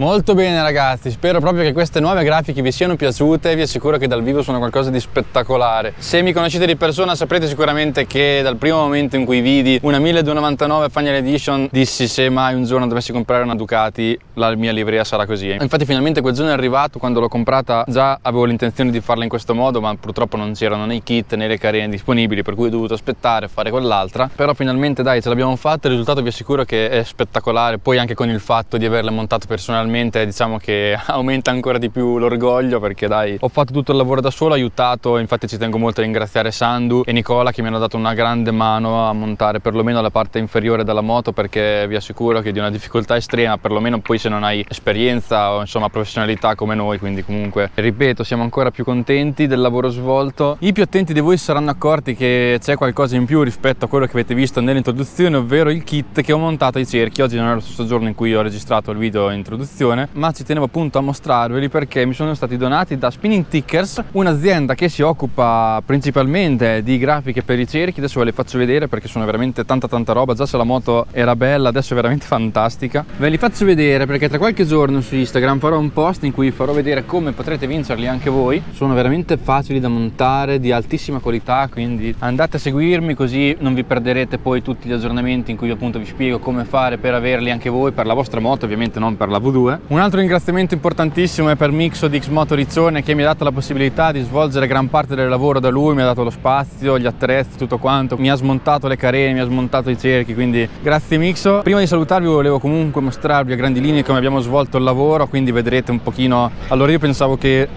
Molto bene ragazzi, spero proprio che queste nuove grafiche vi siano piaciute, vi assicuro che dal vivo sono qualcosa di spettacolare. Se mi conoscete di persona saprete sicuramente che dal primo momento in cui vidi una 1299 Final Edition dissi se mai un giorno dovessi comprare una Ducati la mia livrea sarà così. Infatti finalmente quel giorno è arrivato, quando l'ho comprata già avevo l'intenzione di farla in questo modo ma purtroppo non c'erano né i kit né le carene disponibili per cui ho dovuto aspettare fare quell'altra. Però finalmente dai ce l'abbiamo fatta, il risultato vi assicuro che è spettacolare, poi anche con il fatto di averla montato personalmente personalmente diciamo che aumenta ancora di più l'orgoglio perché dai ho fatto tutto il lavoro da solo, aiutato, infatti ci tengo molto a ringraziare Sandu e Nicola che mi hanno dato una grande mano a montare perlomeno la parte inferiore della moto perché vi assicuro che di una difficoltà estrema, perlomeno poi se non hai esperienza o insomma professionalità come noi, quindi comunque ripeto siamo ancora più contenti del lavoro svolto. I più attenti di voi saranno accorti che c'è qualcosa in più rispetto a quello che avete visto nell'introduzione, ovvero il kit che ho montato ai cerchi. Oggi non è lo stesso giorno in cui ho registrato il video introduzione collezione ma ci tenevo appunto a mostrarveli perché mi sono stati donati da Spinning Tickers un'azienda che si occupa principalmente di grafiche per i cerchi. Adesso ve le faccio vedere perché sono veramente tanta tanta roba. Già se la moto era bella adesso è veramente fantastica. Ve li faccio vedere perché tra qualche giorno su Instagram farò un post in cui farò vedere come potrete vincerli anche voi. Sono veramente facili da montare di altissima qualità quindi andate a seguirmi così non vi perderete poi tutti gli aggiornamenti in cui appunto vi spiego come fare per averli anche voi per la vostra moto ovviamente non per la V2 un altro ringraziamento importantissimo è per Mixo di Xmoto Riccione che mi ha dato la possibilità di svolgere gran parte del lavoro da lui, mi ha dato lo spazio, gli attrezzi, tutto quanto, mi ha smontato le carene, mi ha smontato i cerchi, quindi grazie Mixo. Prima di salutarvi volevo comunque mostrarvi a grandi linee come abbiamo svolto il lavoro, quindi vedrete un pochino... Allora io pensavo che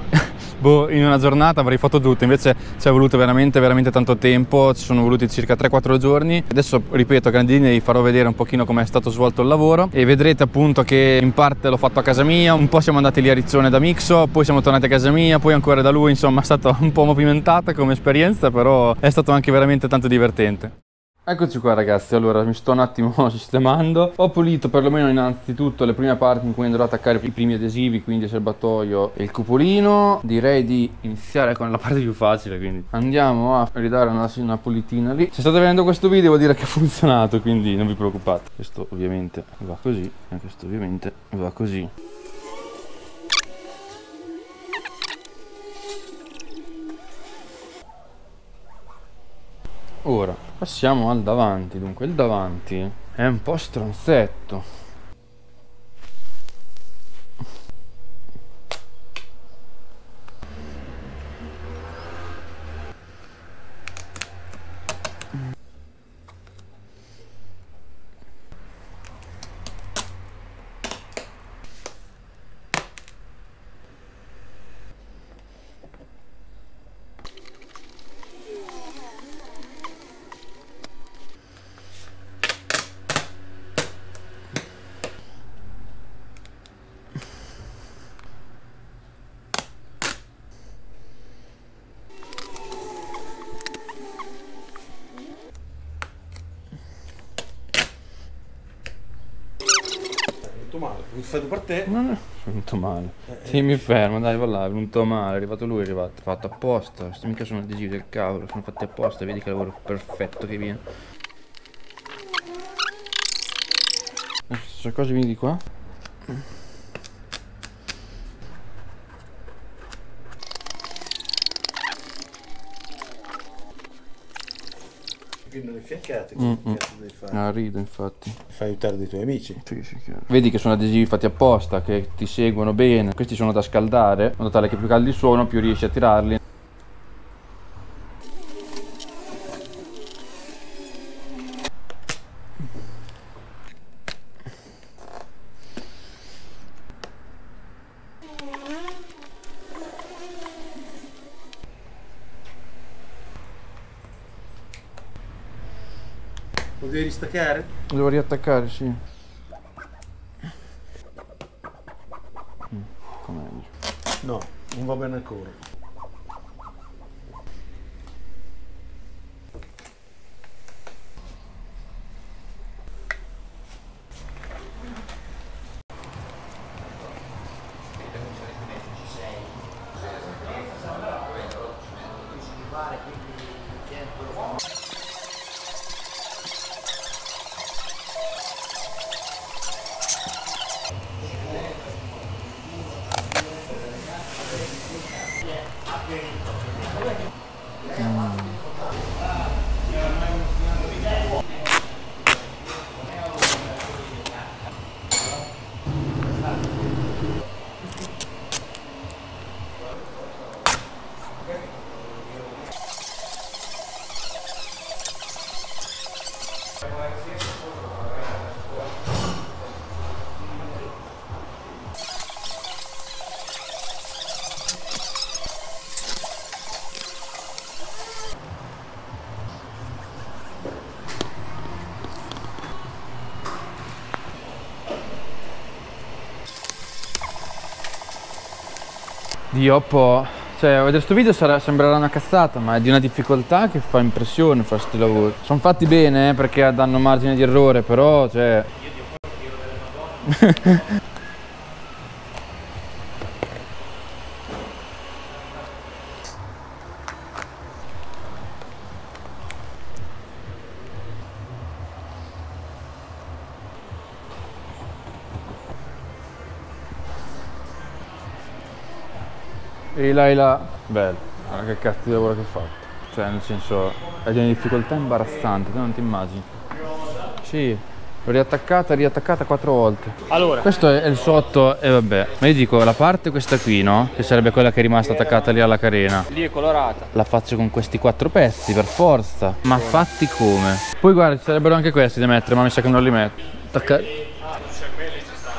boh, in una giornata avrei fatto tutto, invece ci è voluto veramente veramente tanto tempo, ci sono voluti circa 3-4 giorni. Adesso ripeto a grandi linee vi farò vedere un pochino come è stato svolto il lavoro e vedrete appunto che in parte l'ho fatto a casa mia, un po' siamo andati lì a Riccione da Mixo, poi siamo tornati a casa mia, poi ancora da lui, insomma è stata un po' movimentata come esperienza, però è stato anche veramente tanto divertente. Eccoci qua ragazzi, allora mi sto un attimo sistemando. Ho pulito perlomeno innanzitutto le prime parti in cui andrò ad attaccare i primi adesivi Quindi il serbatoio e il cupolino. Direi di iniziare con la parte più facile quindi Andiamo a ridare una, una pulitina lì. Se state vedendo questo video vuol dire che ha funzionato Quindi non vi preoccupate. Questo ovviamente va così e questo ovviamente va così Ora passiamo al davanti, dunque il davanti è un po' stronzetto Fatto per te? Non è venuto male. Eh, sì, mi fermo, dai, va là, è venuto male, è arrivato lui, è arrivato. Fatto apposta, questi mica sono adesivi del cavolo, sono fatti apposta, vedi che lavoro perfetto che viene. Queste cose vieni di qua? Fiaccate, Mm, mm. cazzo devi fare? Ah, rido infatti. Fai aiutare dei tuoi amici. Sì, sì. Vedi che sono adesivi fatti apposta, che ti seguono bene. Questi sono da scaldare, in modo tale che più caldi sono, più riesci a tirarli. Lo devi ristaccare? Devo riattaccare, sì. Mm, com'è? No, non va bene ancora. Dio po'. Cioè, a vedere questo video sarà- sembrerà una cazzata, ma è di una difficoltà che fa impressione fare questi lavori. Sono fatti bene eh, perché danno margine di errore, però, cioè... E là e là. Bello. Guarda che cazzo di lavoro che hai fatto. Cioè, nel senso, è di una difficoltà imbarazzante, tu non ti immagini. Sì, l'ho riattaccata, riattaccata quattro volte. Allora, Questo è il sotto e vabbè. Ma io dico, la parte questa qui, no? Che sarebbe quella che è rimasta attaccata lì alla carena. lì è colorata. La faccio con questi quattro pezzi, per forza. Ma fatti come? Poi guarda, ci sarebbero anche questi da mettere, ma mi sa che non li metto. Attacca...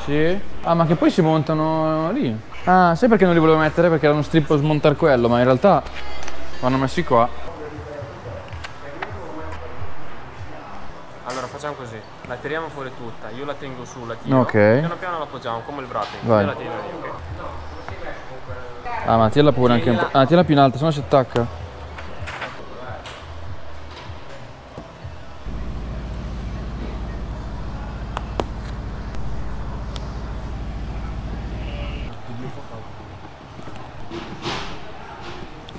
Sì? Ah, ma che poi si montano lì. Ah, sai perché non li volevo mettere? Perché era uno strip smontare quello, ma in realtà vanno messi qua. Allora facciamo così, la tiriamo fuori tutta, io la tengo su, la tiro. Ok. Piano piano la appoggiamo come il wrapping. Vai. Io la tiro io, ok? Ah, ma tirala pure anche un po'. Ah, tirala più in alto, sennò si attacca.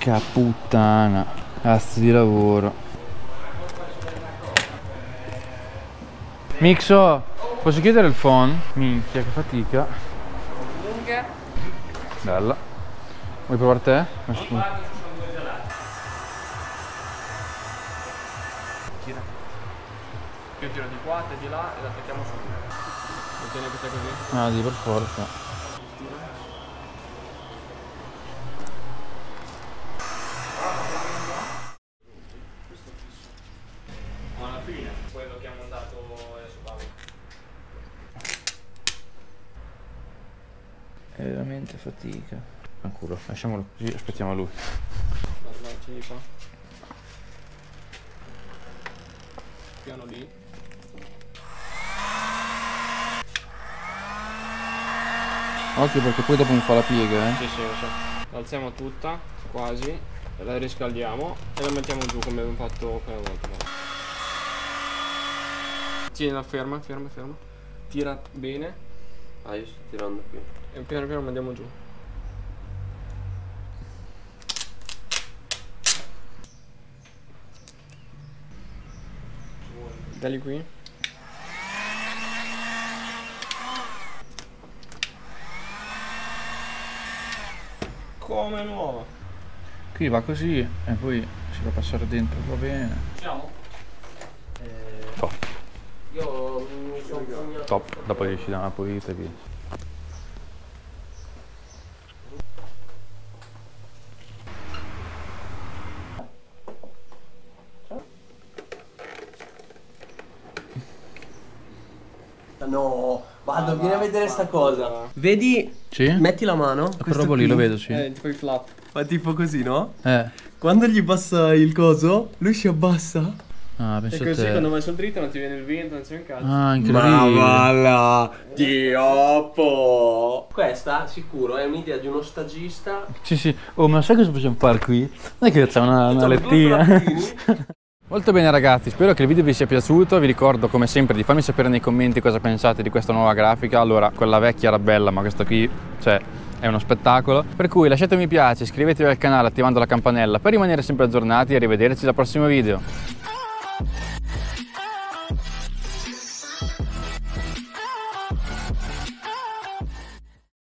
Che puttana. Cazzo di lavoro. Mixo, posso chiedere il phone? Minchia, che fatica. Bella. Vuoi provare te? Io tiro di qua, te di là e la attacchiamo su. Lo tieni questa così? Ah, di per forza. Ma alla fine, quello che ha montato adesso Paolo. È veramente fatica. Ancora, lasciamolo così, aspettiamo lui. Guarda, tieni qua. Piano lì. Occhio perché poi dopo mi fa la piega, eh. Sì, sì, lo so. Alziamo tutta, quasi, la riscaldiamo e la mettiamo giù come abbiamo fatto quella volta. Tienila ferma, ferma, ferma. Tira bene Ah, io sto tirando qui. e piano piano mandiamo giù. Dali qui. Come nuova. Qui va così e poi si fa passare dentro, va bene. Siamo? Top, Io mi sono fognato. top. Dopo riesci da una pulita e via. No, vado, vieni a vedere sta cosa. Vedi? Sì? Metti la mano. Quel questo robo lì lo vedo, sì. Eh, tipo i flap. Fa tipo così, no? Eh. Quando gli passa il coso, lui si abbassa. Ah, E così te. quando vai sul dritto non ti viene il vento, non c'è un cazzo. Ah, incredibile. là. Dioppo. Questa, sicuro, è un'idea di uno stagista. Sì, sì. Oh, ma sai cosa possiamo fare qui? Non è che c'è una, una lettina. Molto bene ragazzi, spero che il video vi sia piaciuto, vi ricordo come sempre di farmi sapere nei commenti cosa pensate di questa nuova grafica, allora quella vecchia era bella ma questa qui, cioè, è uno spettacolo, per cui lasciate un mi piace, iscrivetevi al canale attivando la campanella per rimanere sempre aggiornati e arrivederci al prossimo video. Yeah.